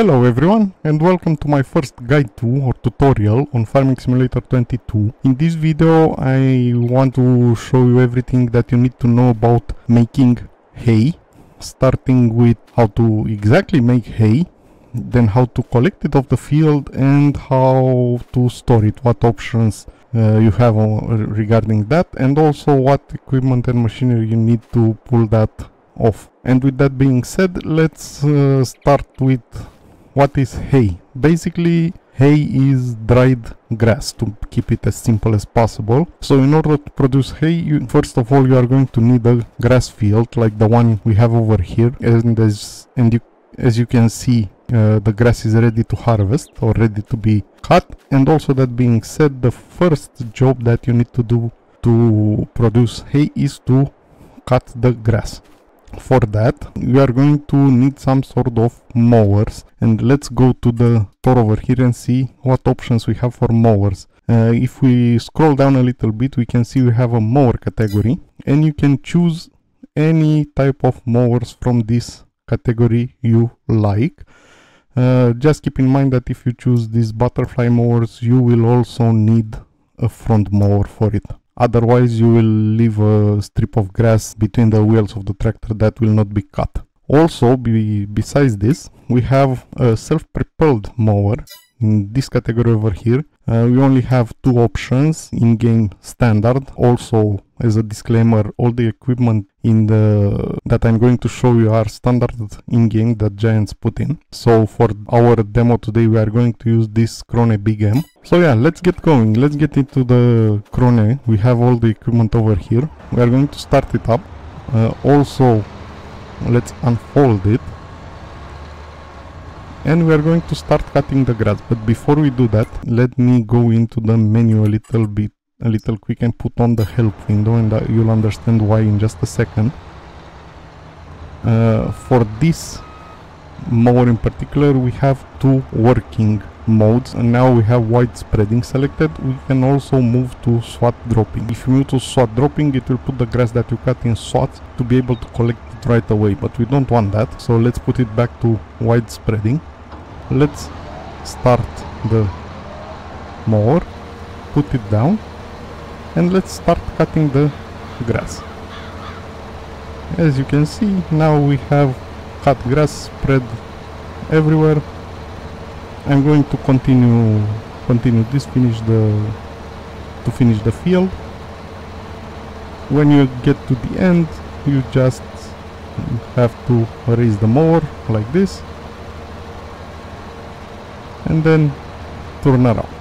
Hello everyone and welcome to my first guide to or tutorial on Farming Simulator 22. In this video I want to show you everything that you need to know about making hay, starting with how to exactly make hay, then how to collect it off the field and how to store it, what options you have regarding that and also what equipment and machinery you need to pull that off. And with that being said, let's uh, start with what is hay? Basically, hay is dried grass to keep it as simple as possible. So in order to produce hay, you, first of all, you are going to need a grass field like the one we have over here. And as, and you, as you can see, uh, the grass is ready to harvest or ready to be cut. And also that being said, the first job that you need to do to produce hay is to cut the grass. For that we are going to need some sort of mowers. And let's go to the store over here and see what options we have for mowers. Uh, if we scroll down a little bit we can see we have a mower category. And you can choose any type of mowers from this category you like uh, just keep in mind that if you choose these butterfly mowers you will also need a front mower for it Otherwise you will leave a strip of grass between the wheels of the tractor that will not be cut. Also, be, besides this, we have a self-propelled mower in this category over here. Uh, we only have two options in-game standard. Also, as a disclaimer, all the equipment in the that I'm going to show you are standard in-game that Giants put in. So for our demo today, we are going to use this Krone Big M. So yeah, let's get going. Let's get into the Krone. We have all the equipment over here. We are going to start it up. Uh, also, let's unfold it. And we are going to start cutting the grass. But before we do that, let me go into the menu a little bit a little quick and put on the help window and uh, you'll understand why in just a second. Uh, for this mower in particular we have two working modes and now we have wide spreading selected. We can also move to swat dropping. If you move to swat dropping it will put the grass that you cut in swats to be able to collect it right away but we don't want that. So let's put it back to wide spreading. Let's start the mower. Put it down and let's start cutting the grass. As you can see now we have cut grass spread everywhere. I'm going to continue continue this finish the to finish the field. When you get to the end you just have to raise the mower like this. And then turn around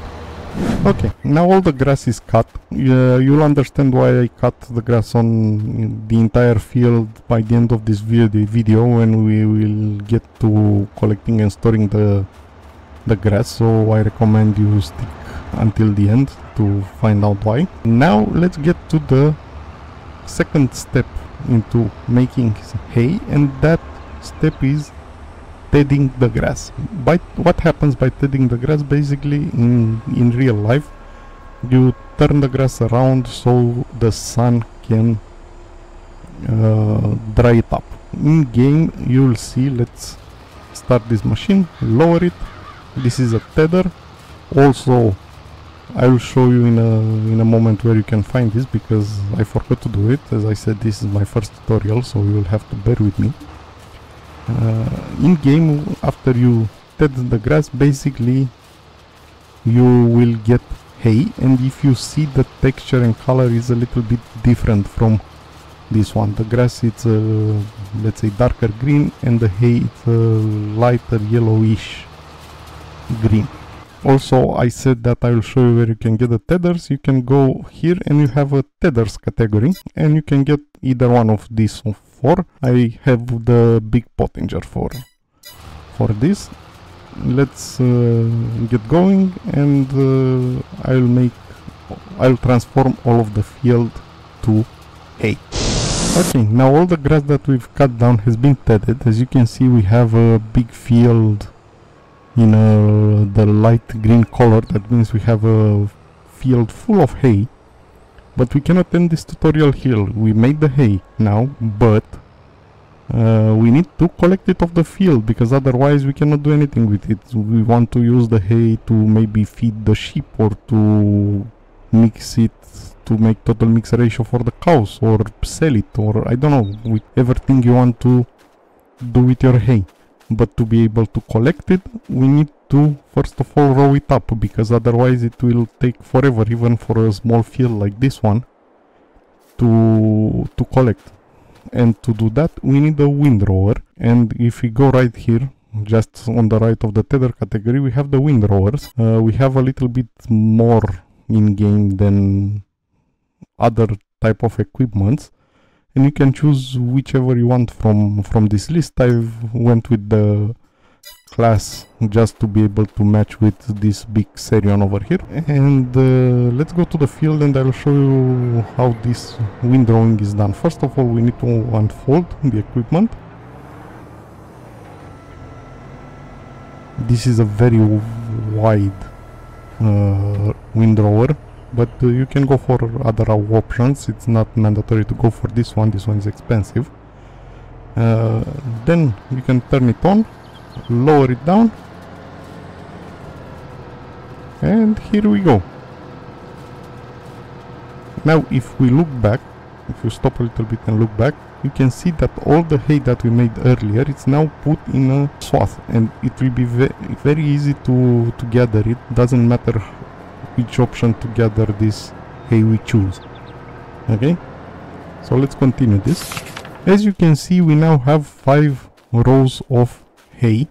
Okay, now all the grass is cut. Uh, you'll understand why I cut the grass on the entire field by the end of this video when we will get to collecting and storing the, the grass. So I recommend you stick until the end to find out why. Now let's get to the second step into making hay and that step is tedding the grass. By what happens by tedding the grass? Basically, in in real life, you turn the grass around so the sun can uh, dry it up. In game, you'll see. Let's start this machine. Lower it. This is a tedder. Also, I will show you in a in a moment where you can find this because I forgot to do it. As I said, this is my first tutorial, so you will have to bear with me. Uh, in game after you ted the grass basically you will get hay. And if you see the texture and color is a little bit different from this one. The grass it's a let's say darker green and the hay it's a lighter yellowish green. Also I said that I will show you where you can get the tedders. You can go here and you have a tedders category. And you can get either one of these for. I have the big Pottinger for, for this. Let's uh, get going and uh, I'll make, I'll transform all of the field to hay. Okay, now all the grass that we've cut down has been tedded. As you can see we have a big field in a, the light green color. That means we have a field full of hay but we cannot end this tutorial here. We made the hay now, but uh, we need to collect it off the field because otherwise we cannot do anything with it. We want to use the hay to maybe feed the sheep or to mix it to make total mix ratio for the cows or sell it or I don't know, with everything you want to do with your hay. But to be able to collect it, we need to first of all row it up because otherwise it will take forever even for a small field like this one to to collect. And to do that we need a windrower and if we go right here just on the right of the tedder category we have the windrowers uh, we have a little bit more in game than other type of equipments. And you can choose whichever you want from from this list. I've went with the CLAAS just to be able to match with this big Xerion over here. And uh, let's go to the field and I'll show you how this windrowing is done. First of all we need to unfold the equipment. This is a very wide uh, windrower but uh, you can go for other options. It's not mandatory to go for this one. This one is expensive. Uh, then you can turn it on lower it down. And here we go. Now if we look back if you stop a little bit and look back you can see that all the hay that we made earlier it's now put in a swath. And it will be ve very easy to to gather it. Doesn't matter which option to gather this hay we choose. Okay? So let's continue this. As you can see we now have five rows of hay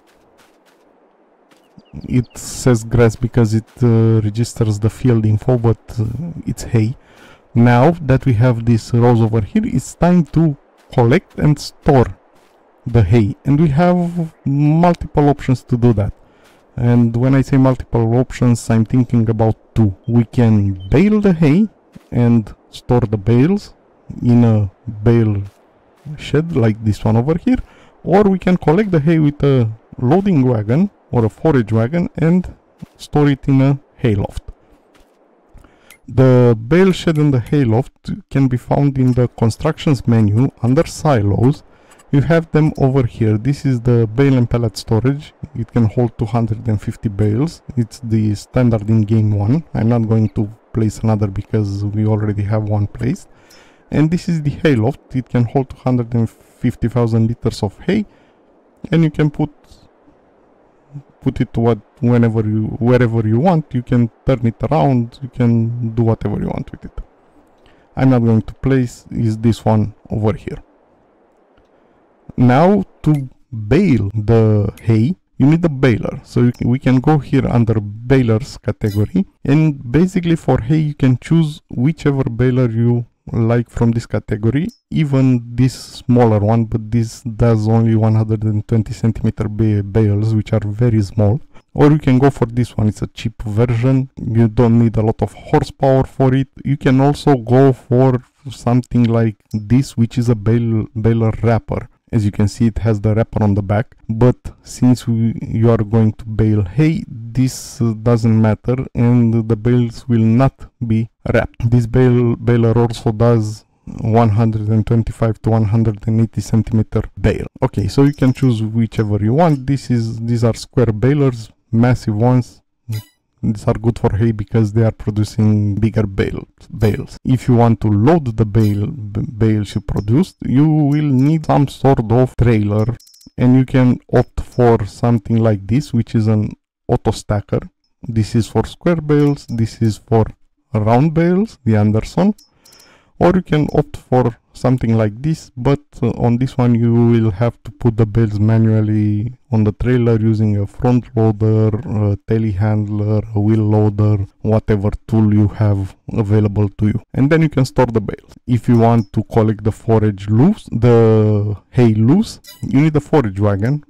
it says grass because it uh, registers the field info but uh, it's hay. Now that we have these rows over here it's time to collect and store the hay. And we have multiple options to do that. And when I say multiple options I'm thinking about two. We can bale the hay and store the bales in a bale shed like this one over here or we can collect the hay with a loading wagon or a forage wagon and store it in a hayloft. The bale shed and the hayloft can be found in the constructions menu under silos. You have them over here. This is the bale and pallet storage. It can hold 250 bales. It's the standard in game one. I'm not going to place another because we already have one placed. And this is the hay loft It can hold 250,000 liters of hay and you can put put it what whenever you wherever you want. You can turn it around you can do whatever you want with it. I'm not going to place is this one over here. Now to bale the hay you need a baler. So can, we can go here under balers category and basically for hay you can choose whichever baler you like from this category even this smaller one but this does only 120 centimeter bales which are very small. Or you can go for this one it's a cheap version. You don't need a lot of horsepower for it. You can also go for something like this which is a bale baler wrapper as you can see it has the wrapper on the back. But since we, you are going to bale hay this uh, doesn't matter and the bales will not be wrapped. This bale baler also does 125 to 180 centimeter bale okay so you can choose whichever you want. This is these are square balers massive ones these are good for hay because they are producing bigger bale, bales. If you want to load the bale, bales you produced, you will need some sort of trailer and you can opt for something like this, which is an auto stacker. This is for square bales, this is for round bales, the Anderson, or you can opt for something like this but uh, on this one you will have to put the bales manually on the trailer using a front loader, a telehandler, a wheel loader, whatever tool you have available to you. And then you can store the bales. If you want to collect the forage loose, the hay loose, you need a forage wagon.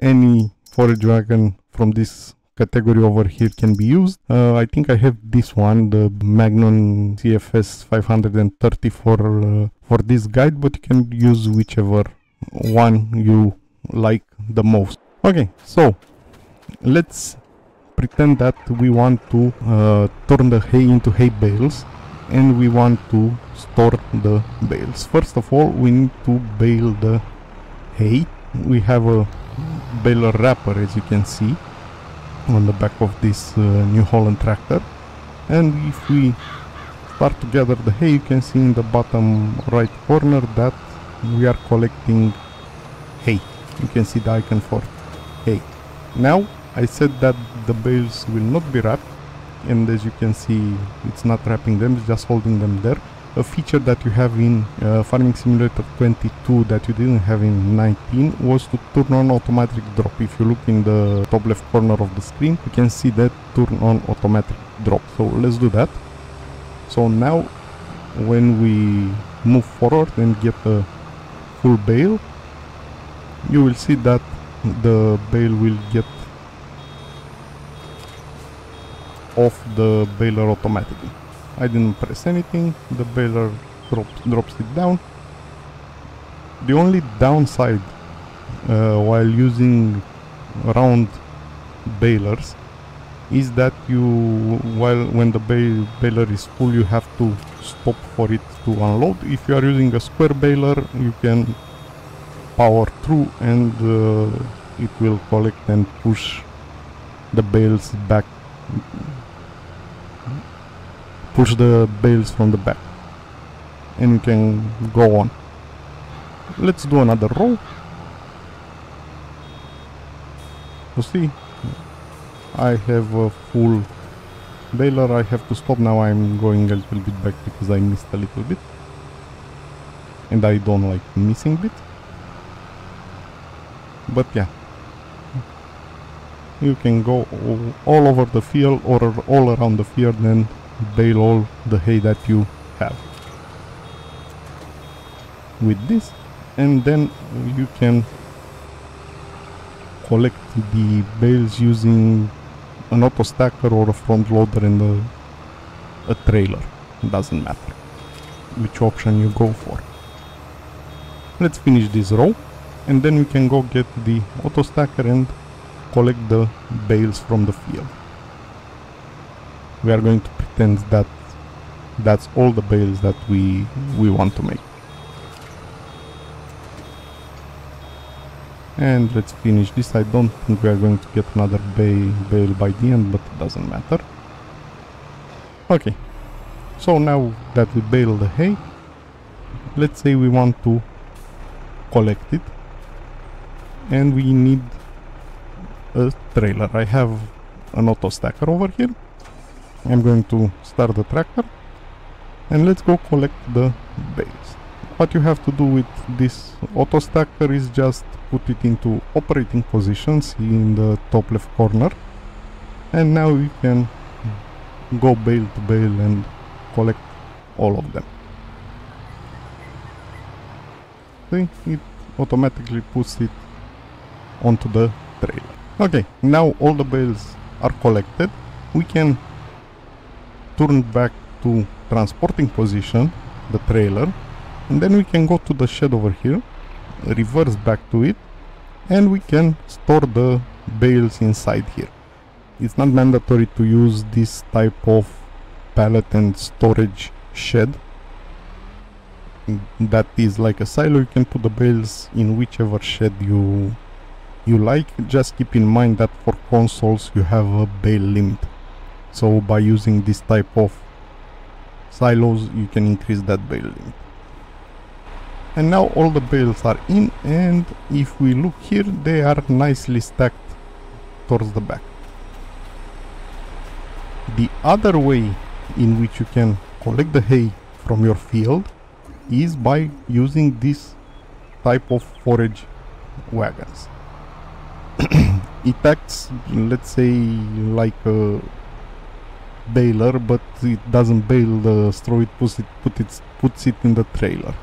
Any forage wagon from this category over here can be used. Uh, I think I have this one, the Magnum CFS 534 for, uh, for this guide, but you can use whichever one you like the most. Okay, so let's pretend that we want to uh, turn the hay into hay bales and we want to store the bales. First of all, we need to bale the hay. We have a baler wrapper as you can see on the back of this uh, New Holland tractor. And if we start to gather the hay, you can see in the bottom right corner that we are collecting hay. You can see the icon for hay. Now, I said that the bales will not be wrapped and as you can see it's not wrapping them, it's just holding them there. A feature that you have in uh, Farming Simulator 22 that you didn't have in 19 was to turn on automatic drop. If you look in the top left corner of the screen, you can see that turn on automatic drop. So let's do that. So now when we move forward and get a full bale, you will see that the bale will get off the baler automatically. I didn't press anything, the baler drops, drops it down. The only downside uh, while using round balers is that you while when the bale, baler is full you have to stop for it to unload if you are using a square baler you can power through and uh, it will collect and push the bales back push the bales from the back. And you can go on. Let's do another row. You see I have a full baler. I have to stop. Now I'm going a little bit back because I missed a little bit. And I don't like missing bit but yeah. You can go all over the field or all around the field and bale all the hay that you have. With this and then you can collect the bales using an auto stacker or a front loader and a, a trailer. Doesn't matter which option you go for. Let's finish this row and then we can go get the auto stacker and collect the bales from the field. We are going to that that's all the bales that we we want to make. And let's finish this. I don't think we are going to get another bale by the end but it doesn't matter. Okay. So now that we bale the hay let's say we want to collect it. And we need a trailer. I have an auto stacker over here I'm going to start the tractor and let's go collect the bales. What you have to do with this auto stacker is just put it into operating positions in the top left corner and now you can go bale to bale and collect all of them. See, it automatically puts it onto the trailer. Okay, now all the bales are collected. We can turn back to transporting position, the trailer, and then we can go to the shed over here, reverse back to it, and we can store the bales inside here. It's not mandatory to use this type of pallet and storage shed. That is like a silo you can put the bales in whichever shed you you like. Just keep in mind that for consoles you have a bale limit so by using this type of silos you can increase that limit and now all the bales are in and if we look here they are nicely stacked towards the back. The other way in which you can collect the hay from your field is by using this type of forage wagons. It acts let's say like a baler but it doesn't bale the straw it puts it, put it puts it in the trailer.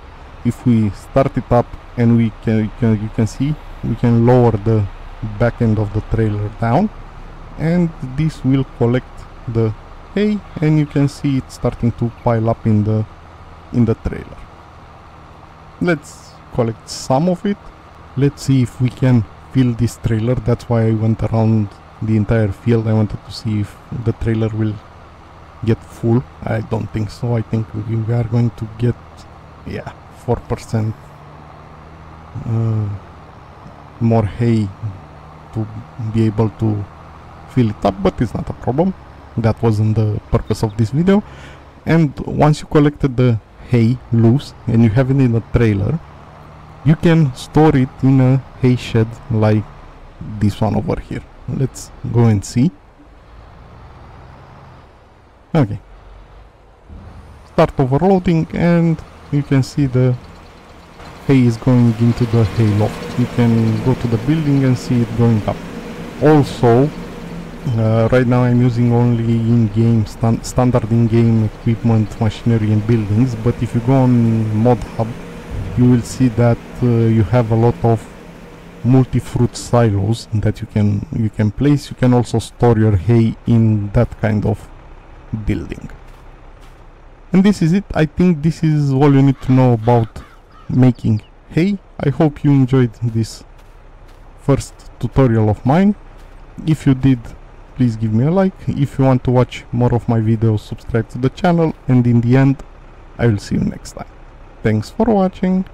If we start it up and we can, you can you can see we can lower the back end of the trailer down and this will collect the hay and you can see it starting to pile up in the in the trailer. Let's collect some of it. Let's see if we can fill this trailer. That's why I went around the entire field. I wanted to see if the trailer will get full? I don't think so. I think we are going to get yeah 4% uh, more hay to be able to fill it up but it's not a problem. That wasn't the purpose of this video. And once you collected the hay loose and you have it in a trailer you can store it in a hay shed like this one over here. Let's go and see okay. Start overloading and you can see the hay is going into the hay loft you can go to the building and see it going up. Also uh, right now I'm using only in-game stan standard in-game equipment machinery and buildings but if you go on mod hub you will see that uh, you have a lot of multi-fruit silos that you can you can place. You can also store your hay in that kind of building. And this is it. I think this is all you need to know about making. Hay i hope you enjoyed this first tutorial of mine. If you did please give me a like. If you want to watch more of my videos subscribe to the channel. And in the end i will see you next time. Thanks for watching